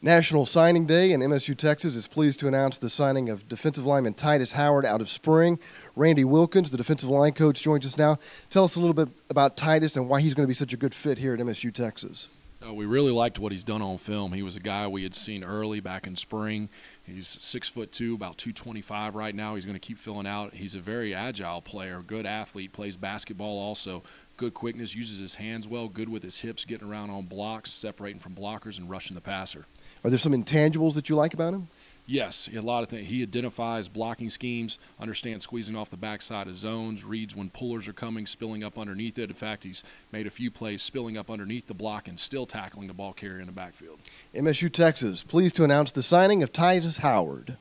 National Signing Day, and MSU Texas is pleased to announce the signing of defensive lineman Titus Howard out of Spring. Randy Wilkins, the defensive line coach, joins us now. Tell us a little bit about Titus and why he's going to be such a good fit here at MSU Texas. Uh, we really liked what he's done on film. He was a guy we had seen early back in spring. He's six foot two, about 225 right now. He's going to keep filling out. He's a very agile player, good athlete, plays basketball also. Good quickness, uses his hands well, good with his hips, getting around on blocks, separating from blockers, and rushing the passer. Are there some intangibles that you like about him? Yes, a lot of things. He identifies blocking schemes, understands squeezing off the backside of zones, reads when pullers are coming, spilling up underneath it. In fact, he's made a few plays spilling up underneath the block and still tackling the ball carrier in the backfield. MSU Texas, pleased to announce the signing of Titus Howard.